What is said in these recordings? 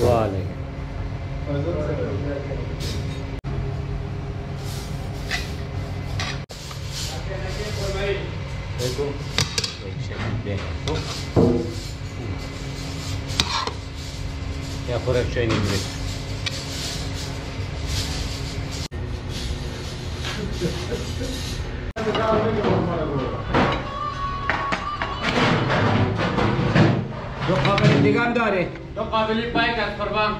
وعلیکم السلام علیکم وعليكم يا فرق شيء نمرك دو قابل دیگه هم داره. دو قابلی بایک از قربان.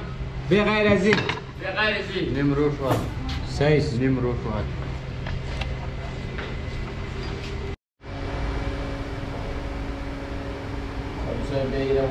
به غیر از این. به غیر زی نمروش واد سیز. نمروش واد Sen beygire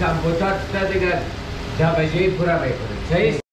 કામ પોતા થતા તે ઢા પછી પૂરા ભાઈ કરે જય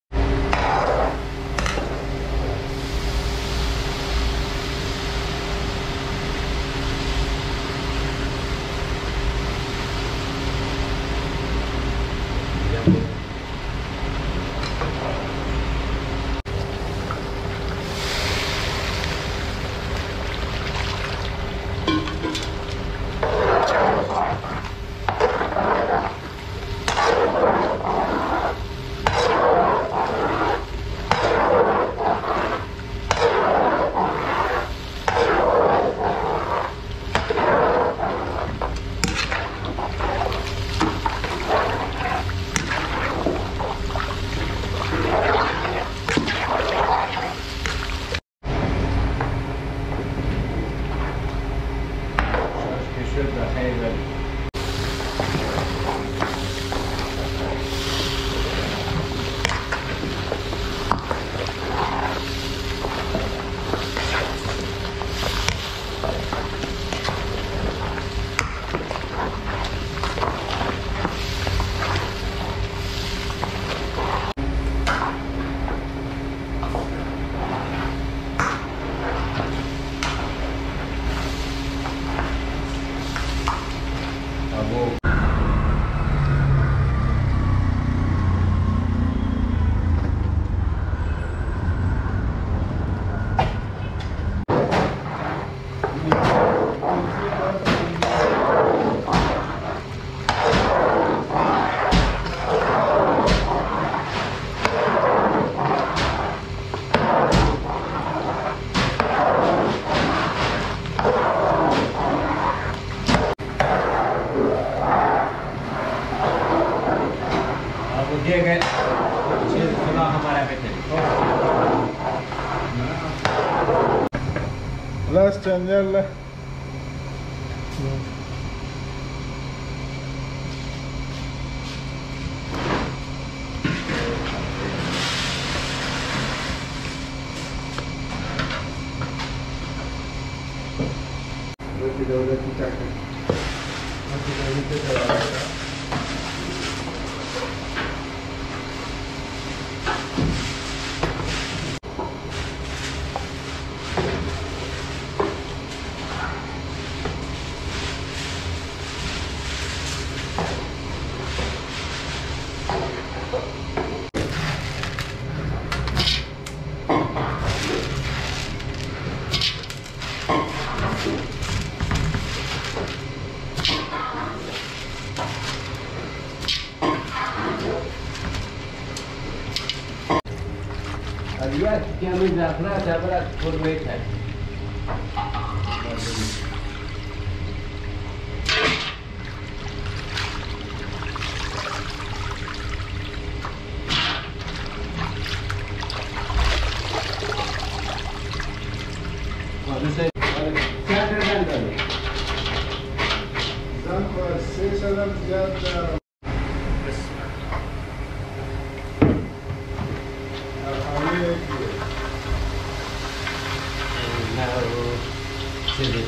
chanearla गुरमेट है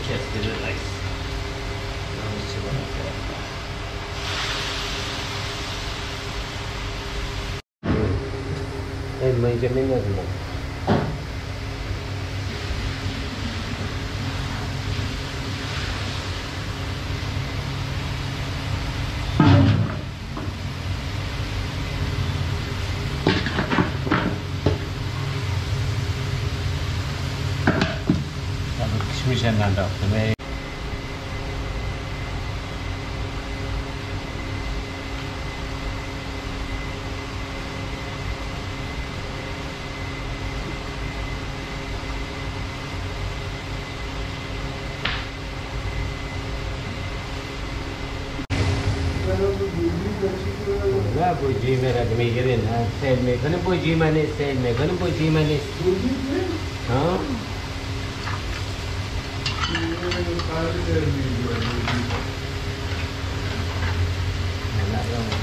just did it like let me see what I got. Hey, my Gemini is बुझीमेर गिरे ना सेल मेघन बुझी मैंने सेल मेघन बुझी मैंने। हाँ। लगा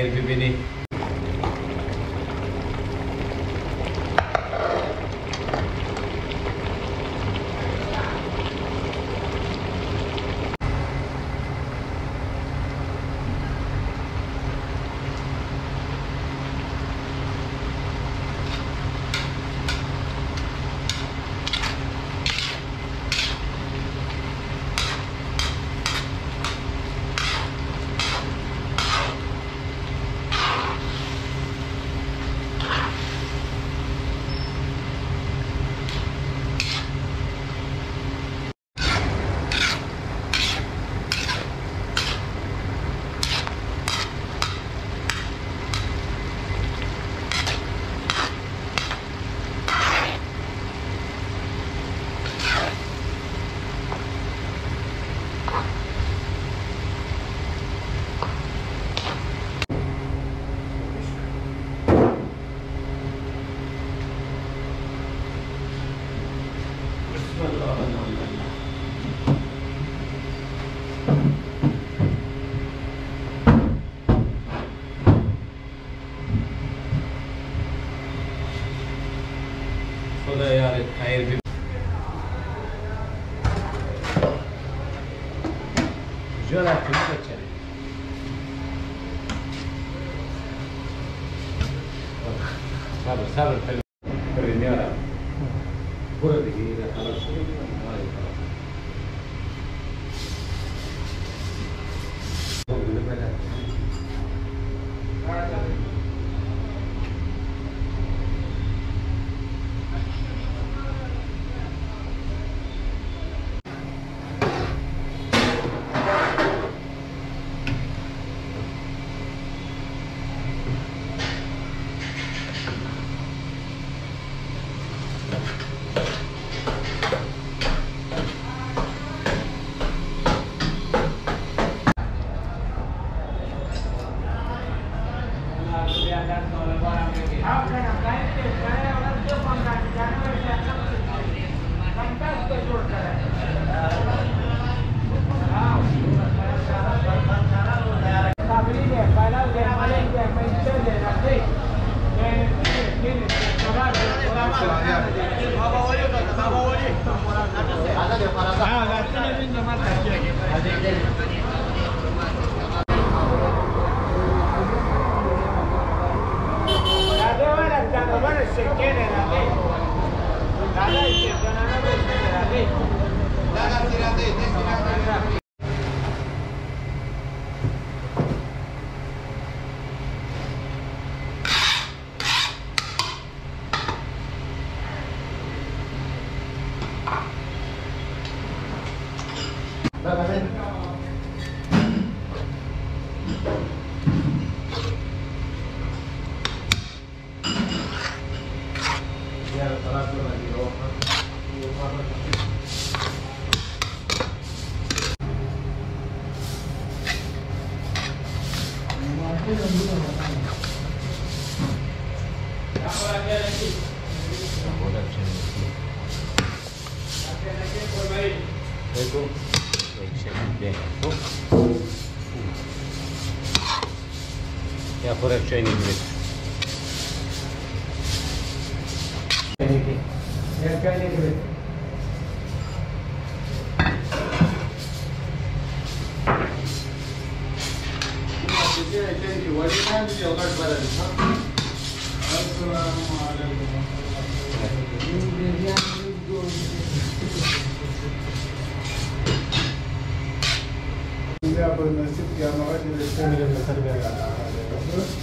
air Soda yağı hayır bir Güzel yaptım seçelim. Sabır sabır. Ecco, poi c'è qui dentro e ancora c'è in ingresso.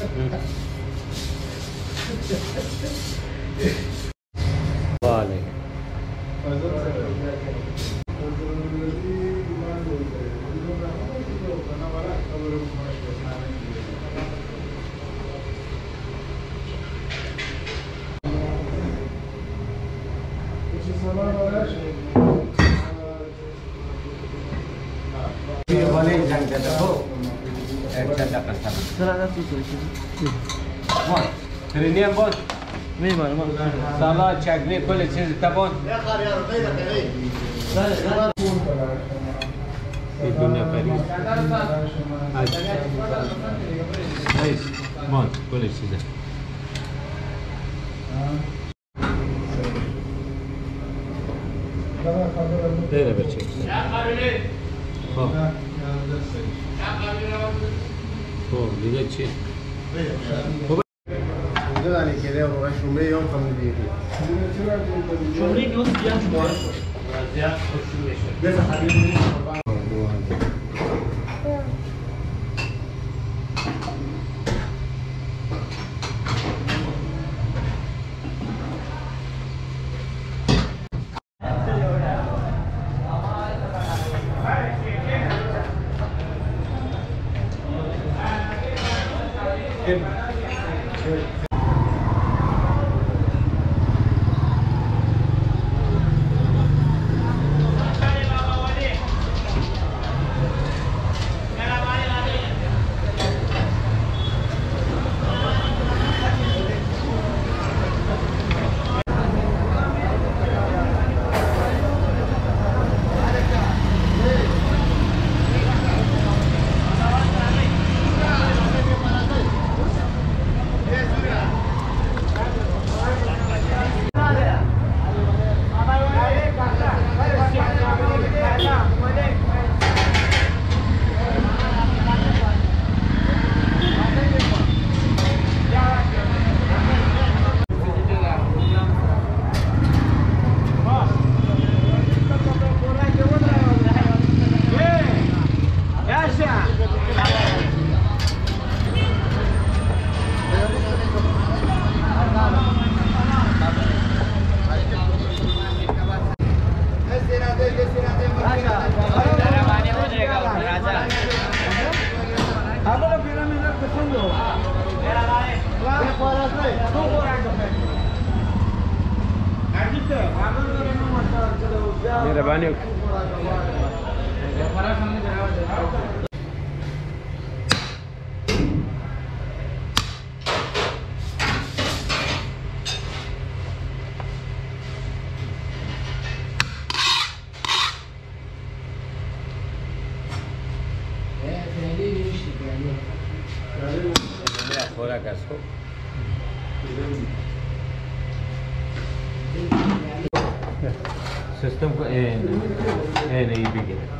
वाले Sıradan tutuyor şimdi. Vay. Treniyem boş. میمانم سالا چکنی کل چیز تبان ای دو نفری از ایس مان کل چیزه ها برچه خب خب دیگه چی؟ خب. دانی که دیگه واقعا شمره یا خانم دیگه شمره یا خانم دیگه casou. System in, in a beginner.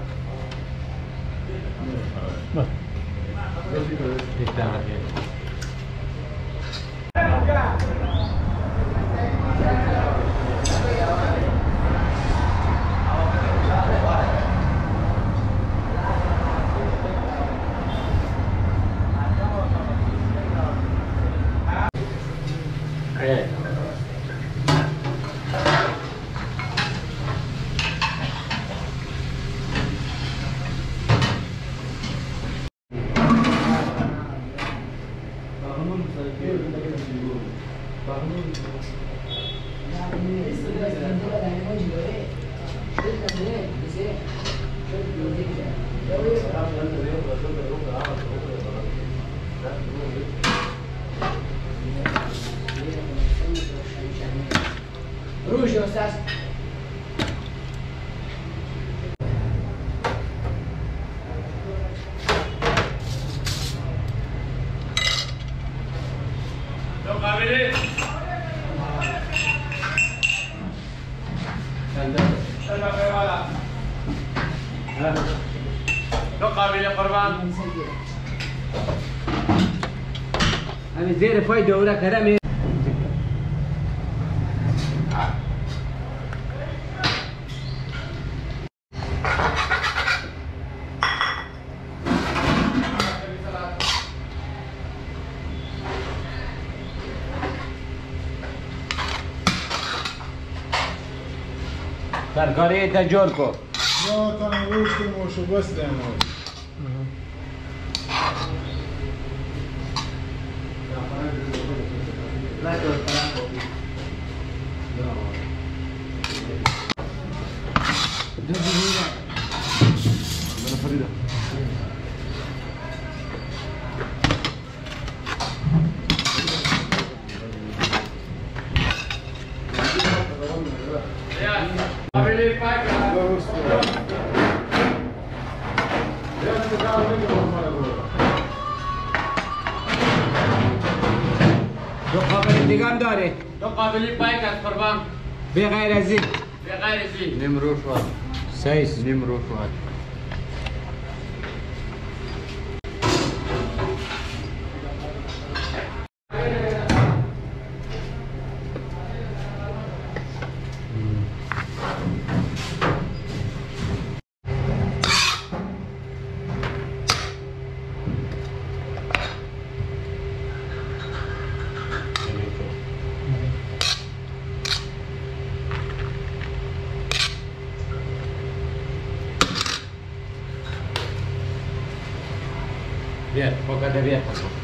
دو قابلی قربان همین Care e te, Giorco? Eu ca ne ultimul și gostemo. Da. Da, da, da. کم داره. تو قابلی پایک از قربان. به غیر ازی به غیر ازی نیم روش واد سیس نیم روش واد semoga dari atas?